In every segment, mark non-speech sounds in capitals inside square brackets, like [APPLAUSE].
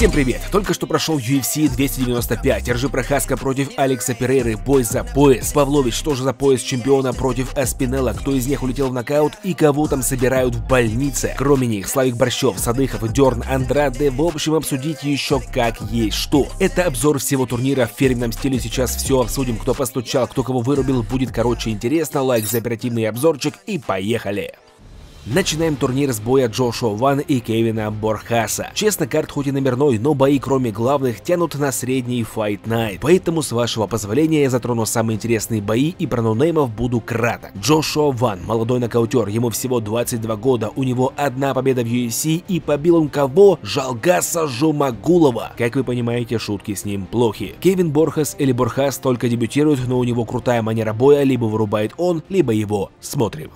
Всем привет! Только что прошел UFC 295. Ржи Прохаска против Алекса Перейры. Бой за пояс. Павлович, что же за пояс чемпиона против Аспинелла? Кто из них улетел в нокаут и кого там собирают в больнице? Кроме них, Славик Борщев, Садыхов, Дерн, Андраде. В общем, обсудить еще как есть что. Это обзор всего турнира в фирменном стиле. Сейчас все обсудим. Кто постучал, кто кого вырубил. Будет короче интересно. Лайк за оперативный обзорчик и поехали! Начинаем турнир с боя Джошуа Ван и Кевина Борхаса. Честно, карт хоть и номерной, но бои кроме главных тянут на средний Fight Night. Поэтому, с вашего позволения, я затрону самые интересные бои и про ноунеймов буду краток. Джошуа Ван, молодой нокаутер, ему всего 22 года, у него одна победа в UFC и побил он кого? Жалгаса Жумагулова. Как вы понимаете, шутки с ним плохи. Кевин Борхас или Борхас только дебютирует, но у него крутая манера боя, либо вырубает он, либо его. Смотрим.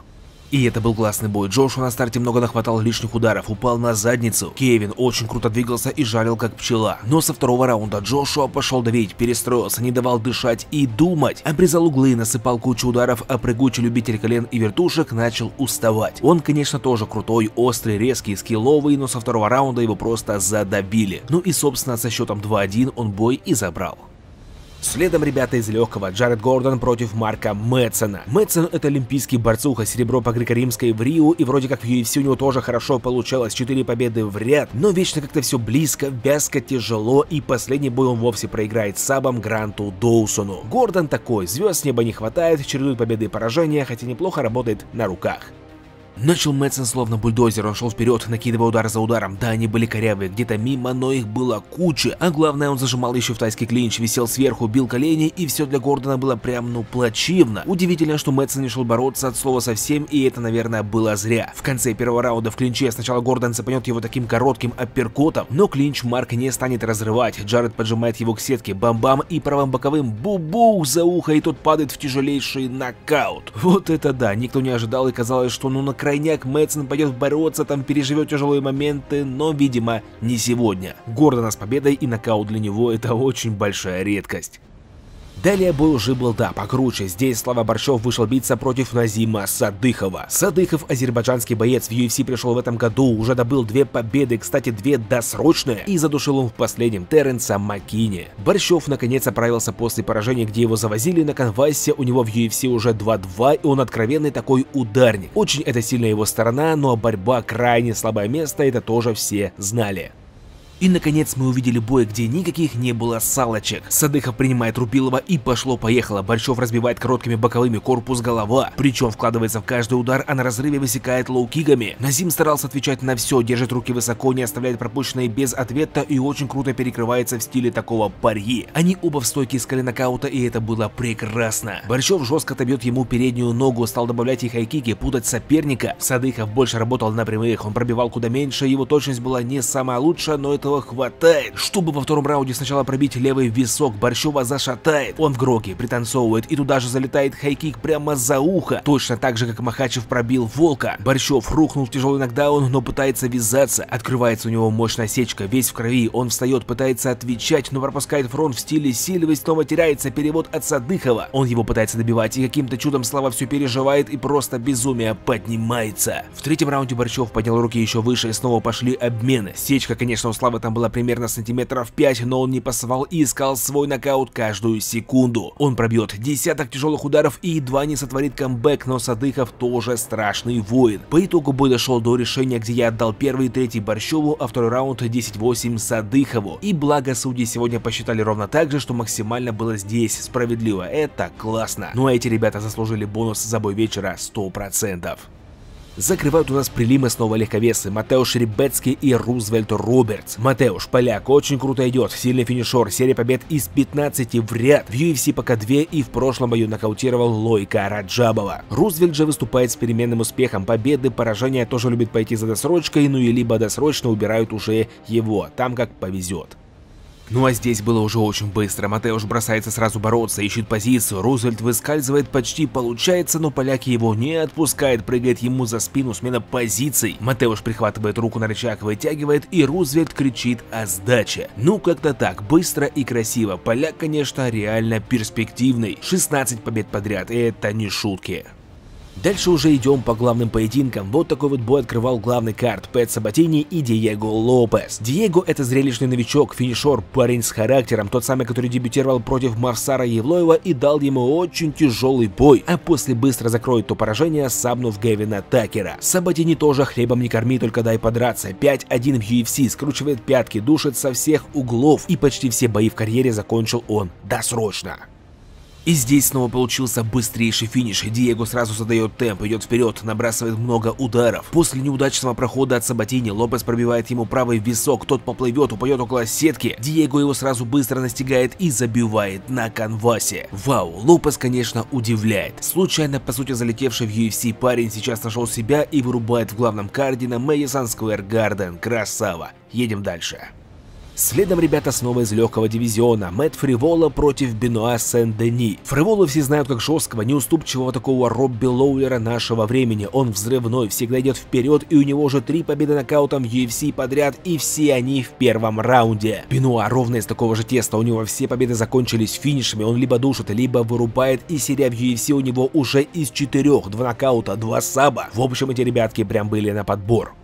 И это был классный бой. Джошу на старте много нахватал лишних ударов, упал на задницу. Кевин очень круто двигался и жарил как пчела. Но со второго раунда Джошуа пошел давить, перестроился, не давал дышать и думать. Обрезал углы, насыпал кучу ударов, а прыгучий любитель колен и вертушек начал уставать. Он, конечно, тоже крутой, острый, резкий, скилловый, но со второго раунда его просто задавили. Ну и, собственно, со счетом 2-1 он бой и забрал. Следом ребята из легкого Джаред Гордон против Марка Мэтсона. Мэтсон это олимпийский борцуха, серебро по греко-римской в Рио, и вроде как в UFC у него тоже хорошо получалось, 4 победы в ряд, но вечно как-то все близко, вязко, тяжело, и последний бой он вовсе проиграет Сабам Гранту Доусону. Гордон такой, звезд с неба не хватает, чередует победы и поражения, хотя неплохо работает на руках. Начал Мэтсон словно бульдозер, он шел вперед, накидывая удар за ударом. Да, они были корявые, где-то мимо, но их было куча. А главное, он зажимал еще в тайский клинч, висел сверху, бил колени, и все для Гордона было прям, ну, плачевно. Удивительно, что Мэтсон не шел бороться от слова совсем, и это, наверное, было зря. В конце первого раунда в клинче сначала Гордон цепанет его таким коротким апперкотом, но клинч Марк не станет разрывать. Джаред поджимает его к сетке, бам-бам, и правым боковым бу-бух за ухо, и тот падает в тяжелейший нокаут. Вот это да, никто не ожидал, и казалось, что ну на крайняк Мэтсон пойдет бороться, там переживет тяжелые моменты, но, видимо, не сегодня. Гордона с победой и нокаут для него это очень большая редкость. Далее бой уже был, да, покруче. Здесь Слава Борщев вышел биться против Назима Садыхова. Садыхов, азербайджанский боец, в UFC пришел в этом году, уже добыл две победы, кстати, две досрочные, и задушил он в последнем Терренса Макини. Борщев наконец оправился после поражения, где его завозили на конвасе, у него в UFC уже 2-2, и он откровенный такой ударник. Очень это сильная его сторона, но борьба крайне слабое место, это тоже все знали. И наконец мы увидели бой, где никаких не было салочек. Садыхов принимает рубилово и пошло-поехало. Борщев разбивает короткими боковыми корпус голова, причем вкладывается в каждый удар, а на разрыве высекает лоу-киками. Назим старался отвечать на все, держит руки высоко, не оставляет пропущенные без ответа и очень круто перекрывается в стиле такого парье. Они оба в стойке искали нокаута и это было прекрасно. Борщев жестко отобьет ему переднюю ногу, стал добавлять и хайкики, путать соперника. Садыхов больше работал на прямых, он пробивал куда меньше, его точность была не самая лучшая, но этого хватает. Чтобы во втором раунде сначала пробить левый висок, Борщева зашатает. Он в грогги, пританцовывает и туда же залетает хайкик прямо за ухо. Точно так же, как Махачев пробил Волка. Борщев рухнул в тяжелый нокдаун, но пытается вязаться. Открывается у него мощная сечка, весь в крови. Он встает, пытается отвечать, но пропускает фронт в стиле силовый, снова теряется перевод от Садыхова. Он его пытается добивать, и каким-то чудом Слава все переживает и просто безумие поднимается. В третьем раунде Борщев поднял руки еще выше, и снова пошли обмены. Сечка, конечно, у Славы там была примерно сантиметров 5, но он не пасовал и искал свой нокаут каждую секунду. Он пробьет десяток тяжелых ударов и едва не сотворит камбэк, но Садыхов тоже страшный воин. По итогу бой дошел до решения, где я отдал первый и третий Борщеву, а второй раунд 10-8 Садыхову. И благо судьи сегодня посчитали ровно так же, что максимально было здесь справедливо. Это классно. Ну а эти ребята заслужили бонус за бой вечера 100%. Закрывают у нас прилимы снова легковесы Матеуш Ребецкий и Рузвельт Робертс. Матеуш, поляк, очень круто идет, сильный финишер, серия побед из 15 в ряд. В UFC пока 2 и в прошлом бою нокаутировал Лойка Раджабова. Рузвельт же выступает с переменным успехом, победы, поражения тоже любит пойти за досрочкой, ну и либо досрочно убирают уже его, там как повезет. Ну а здесь было уже очень быстро, Матеуш бросается сразу бороться, ищет позицию, Рузвельт выскальзывает, почти получается, но поляк его не отпускает, прыгает ему за спину, смена позиций. Матеуш прихватывает руку на рычаг, вытягивает, и Рузвельт кричит о сдаче. Ну как-то так, быстро и красиво, поляк, конечно, реально перспективный, 16 побед подряд, и это не шутки. Дальше уже идем по главным поединкам. Вот такой вот бой открывал главный карт Пэт Сабатини и Диего Лопес. Диего это зрелищный новичок, финишер, парень с характером, тот самый, который дебютировал против Марсара Евлоева и дал ему очень тяжелый бой, а после быстро закроет то поражение, сабнув Гевина Такера. Сабатини тоже хлебом не корми, только дай подраться. 5-1 в UFC, скручивает пятки, душит со всех углов и почти все бои в карьере закончил он досрочно. И здесь снова получился быстрейший финиш. Диего сразу задает темп, идет вперед, набрасывает много ударов. После неудачного прохода от Сабатини Лопес пробивает ему правый висок, тот поплывет, упадет около сетки. Диего его сразу быстро настигает и забивает на канвасе. Вау, Лопес, конечно, удивляет. Случайно, по сути, залетевший в UFC парень сейчас нашел себя и вырубает в главном карде на Мэдисон Сквер Гарден. Красава. Едем дальше. Следом ребята снова из легкого дивизиона. Мэтт Фривола против Бенуа Сен-Дени. Фривола все знают как жесткого, неуступчивого такого Робби Лоулера нашего времени. Он взрывной, всегда идет вперед и у него уже три победы нокаутом в UFC подряд и все они в первом раунде. Бенуа ровно из такого же теста, у него все победы закончились финишами, он либо душит, либо вырубает и серия в UFC у него уже из четырех, два нокаута, два саба. В общем эти ребятки прям были на подбор.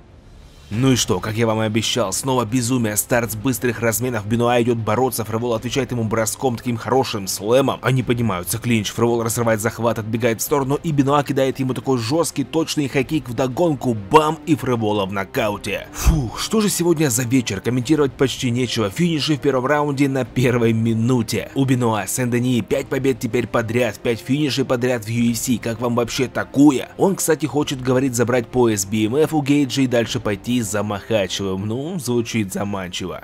Ну и что, как я вам и обещал, снова безумие, старт с быстрых разменов, Бенуа идет бороться, Фривол отвечает ему броском, таким хорошим слэмом. Они поднимаются, клинч, Фривол разрывает захват, отбегает в сторону, и Бенуа кидает ему такой жесткий, точный хоккейк в догонку, бам, и Фривола в нокауте. Фух, что же сегодня за вечер, комментировать почти нечего, финиши в первом раунде на первой минуте. У Бенуа, Сен-Дени 5 побед теперь подряд, 5 финишей подряд в UFC, как вам вообще такое? Он, кстати, хочет, говорить, забрать пояс BMF у Гейджа и дальше пойти за Махачевым. Ну, звучит заманчиво.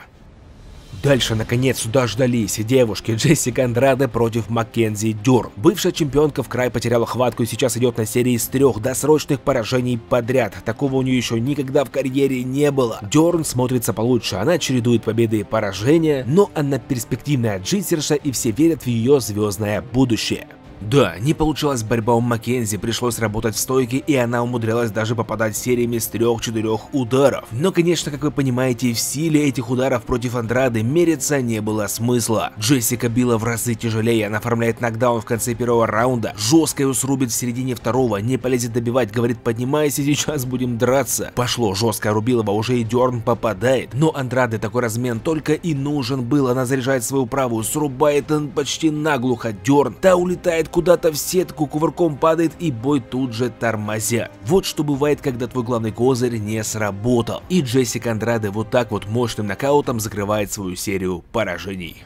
Дальше, наконец, сюда ждались девушки Джессика Андраде против Маккензи Дюр. Бывшая чемпионка в край потеряла хватку и сейчас идет на серии из трех досрочных поражений подряд. Такого у нее еще никогда в карьере не было. Дюрн смотрится получше, она чередует победы и поражения, но она перспективная джиссерша и все верят в ее звездное будущее. Да, не получилась борьба у Маккензи, пришлось работать в стойке, и она умудрялась даже попадать сериями с 3-4 ударов. Но, конечно, как вы понимаете, в силе этих ударов против Андрады мериться не было смысла. Джессика била в разы тяжелее, она оформляет нокдаун в конце первого раунда, жестко ее срубит в середине второго, не полезет добивать, говорит поднимайся, [LAUGHS] сейчас будем драться. Пошло жестко, Рубилова уже и Дерн попадает, но Андрады такой размен только и нужен был, она заряжает свою правую, срубает он почти наглухо Дерн, та улетает улетает куда-то в сетку, кувырком падает и бой тут же тормозят. Вот что бывает, когда твой главный козырь не сработал. И Джессика Андраде вот так вот мощным нокаутом закрывает свою серию поражений.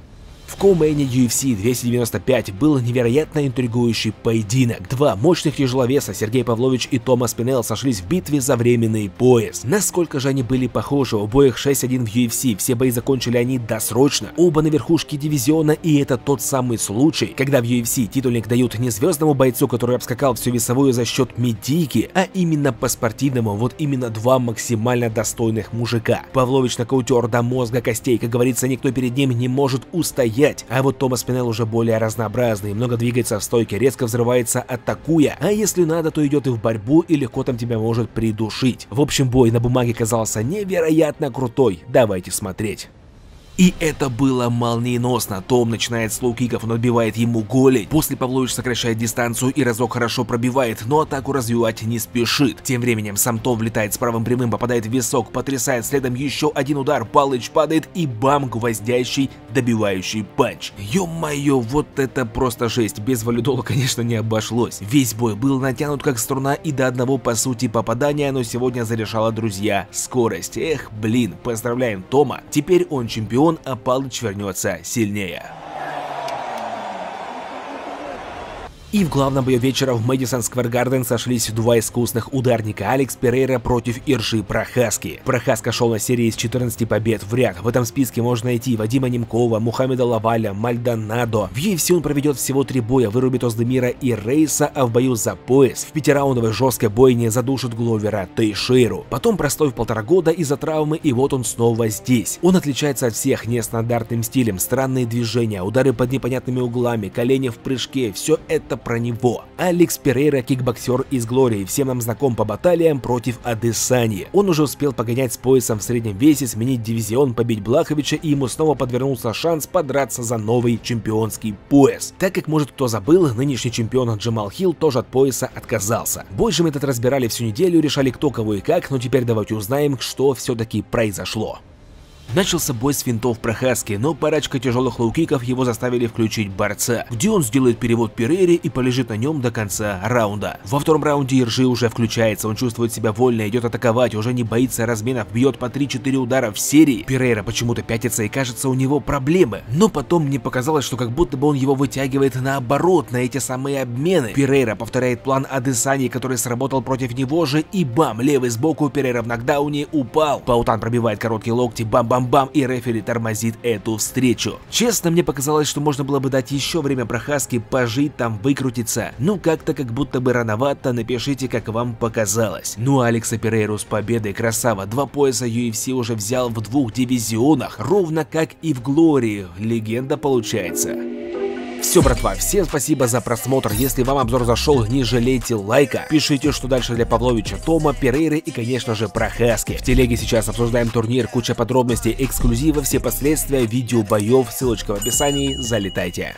В коумейне UFC 295 был невероятно интригующий поединок. Два мощных тяжеловеса Сергей Павлович и Томас Пинел сошлись в битве за временный пояс. Насколько же они были похожи, у обоих 6-1 в UFC, все бои закончили они досрочно, оба на верхушке дивизиона и это тот самый случай, когда в UFC титульник дают не звездному бойцу, который обскакал всю весовую за счет медийки, а именно по спортивному, вот именно два максимально достойных мужика. Павлович нокаутер до мозга костей, как говорится, никто перед ним не может устоять стоять. А вот Том Аспиналл уже более разнообразный, много двигается в стойке, резко взрывается, атакуя. А если надо, то идет и в борьбу и легко там тебя может придушить. В общем, бой на бумаге казался невероятно крутой. Давайте смотреть. И это было молниеносно. Том начинает с лоу-киков, он отбивает ему голень. После Павлович сокращает дистанцию и разок хорошо пробивает, но атаку развивать не спешит. Тем временем сам Том влетает с правым прямым, попадает в висок, потрясает следом еще один удар, Палыч падает и бам, гвоздящий, добивающий панч. Ё-моё, вот это просто жесть. Без валидола, конечно, не обошлось. Весь бой был натянут как струна и до одного по сути попадания, но сегодня зарешала, друзья, скорость. Эх, блин, поздравляем Тома. Теперь он чемпион он, а вернется сильнее. И в главном бою вечера в Мэдисон Сквер Гарден сошлись два искусных ударника Алекс Перейра против Иржи Прохаски. Прохаска шел на серии из 14 побед в ряд. В этом списке можно найти Вадима Немкова, Мухаммеда Лаваля, Мальдонадо. В UFC он проведет всего три боя, вырубит Оздемира и Рейса, а в бою за пояс в пятираундовой жесткой бойне задушит Гловера Тейшейру. Потом простой в полтора года из-за травмы, и вот он снова здесь. Он отличается от всех нестандартным стилем, странные движения, удары под непонятными углами, колени в прыжке. Все это про него. Алекс Перейра, кикбоксер из Глории, всем нам знаком по баталиям против Адесани. Он уже успел погонять с поясом в среднем весе, сменить дивизион, побить Блаховича и ему снова подвернулся шанс подраться за новый чемпионский пояс. Так как может кто забыл, нынешний чемпион Джамал Хилл тоже от пояса отказался. Бой мы этот разбирали всю неделю, решали кто кого и как, но теперь давайте узнаем, что все-таки произошло. Начался бой с финтов Прохаски, но парочка тяжелых лоукиков его заставили включить борца, где он сделает перевод Перейре и полежит на нем до конца раунда. Во втором раунде Иржи уже включается, он чувствует себя вольно, идет атаковать, уже не боится разменов, бьет по 3-4 удара в серии. Перейра почему-то пятится и кажется у него проблемы, но потом мне показалось, что как будто бы он его вытягивает наоборот, на эти самые обмены. Перейра повторяет план Адесани, который сработал против него же, и бам, левый сбоку, Перейра в нокдауне упал. Паутан пробивает короткие локти, бам-бам бам-бам, и рефери тормозит эту встречу. Честно, мне показалось, что можно было бы дать еще время Прохаске пожить там, выкрутиться. Ну, как-то как будто бы рановато, напишите, как вам показалось. Ну, Алекса Перейру с победой, красава, два пояса UFC уже взял в двух дивизионах, ровно как и в Глории, легенда получается. Все, братва, всем спасибо за просмотр. Если вам обзор зашел, не жалейте лайка. Пишите, что дальше для Павловича, Тома, Перейры и, конечно же, про Хаски. В телеге сейчас обсуждаем турнир, куча подробностей, эксклюзивы, все последствия, видео боев, ссылочка в описании, залетайте.